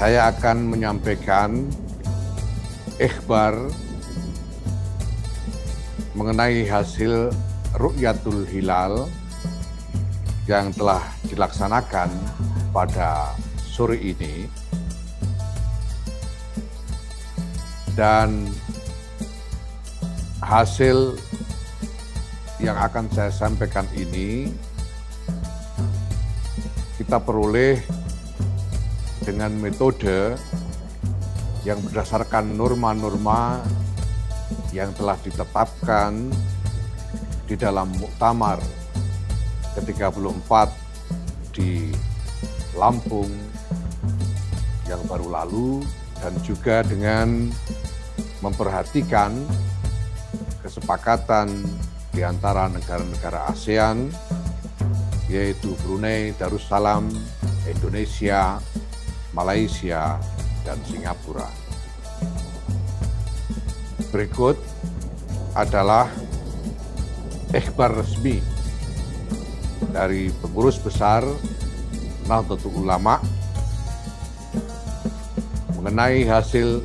saya akan menyampaikan ikhbar mengenai hasil Rukyatul Hilal yang telah dilaksanakan pada sore ini. Dan hasil yang akan saya sampaikan ini kita peroleh dengan metode yang berdasarkan norma-norma yang telah ditetapkan di dalam Muktamar ke-34 di Lampung yang baru lalu dan juga dengan memperhatikan kesepakatan di antara negara-negara ASEAN yaitu Brunei, Darussalam, Indonesia, Malaysia, dan Singapura. Berikut adalah ikhbar resmi dari pengurus besar Nahdlatul Ulama mengenai hasil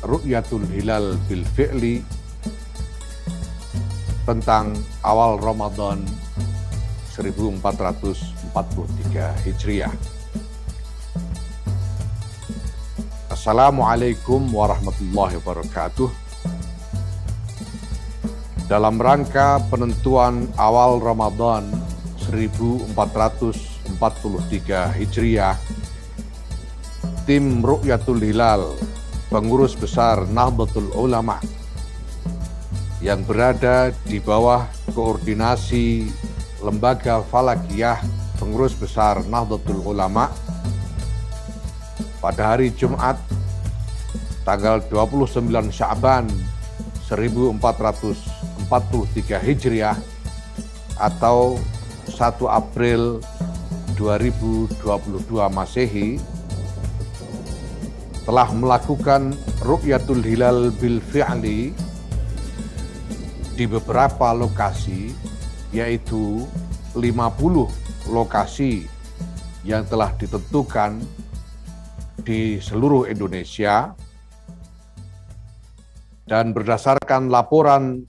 Ru'yatul Hilal bil Fi'li tentang awal Ramadan 1443 Hijriah. Assalamualaikum warahmatullahi wabarakatuh. Dalam rangka penentuan awal Ramadan 1443 Hijriah, tim Rukyatul Hilal, pengurus besar Nahdlatul Ulama yang berada di bawah koordinasi Lembaga Falakiyah Pengurus Besar Nahdlatul Ulama pada hari Jumat tanggal 29 Syaban 1443 Hijriah atau 1 April 2022 Masehi telah melakukan Rukyatul Hilal bil Fi'li di beberapa lokasi yaitu 50 lokasi yang telah ditentukan di seluruh Indonesia dan berdasarkan laporan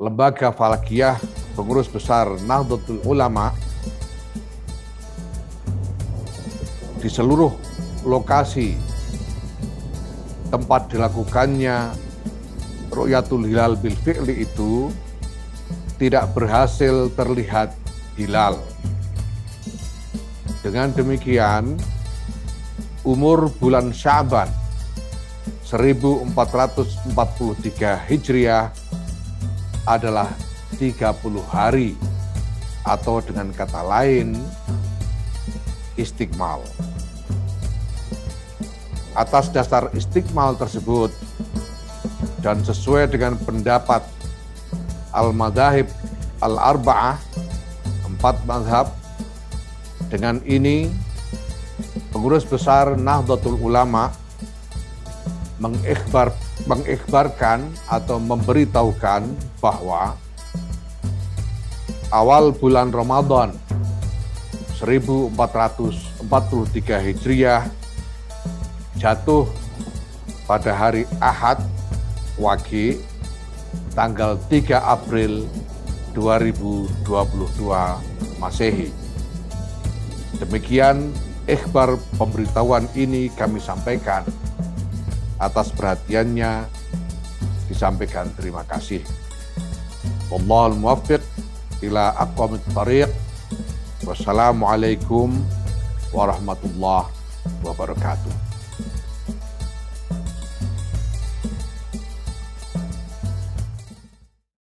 Lembaga Falakiyah Pengurus Besar Nahdlatul Ulama di seluruh lokasi tempat dilakukannya Ru'yatul Hilal bil Fi'li itu tidak berhasil terlihat hilal. Dengan demikian, umur bulan Syaban 1443 Hijriah adalah 30 hari atau dengan kata lain istiqmal. Atas dasar istiqmal tersebut dan sesuai dengan pendapat al-madhahib al-arba'ah, empat madhab. Dengan ini, pengurus besar Nahdlatul Ulama mengikhbar, mengikhbarkan atau memberitahukan bahwa awal bulan Ramadan 1443 Hijriah jatuh pada hari Ahad Wage tanggal 3 April 2022 Masehi. Demikian ikhbar pemberitahuan ini kami sampaikan. Atas perhatiannya disampaikan terima kasih. Wallahul muwaffiq ila aqwamit tariq. Wassalamualaikum warahmatullahi wabarakatuh.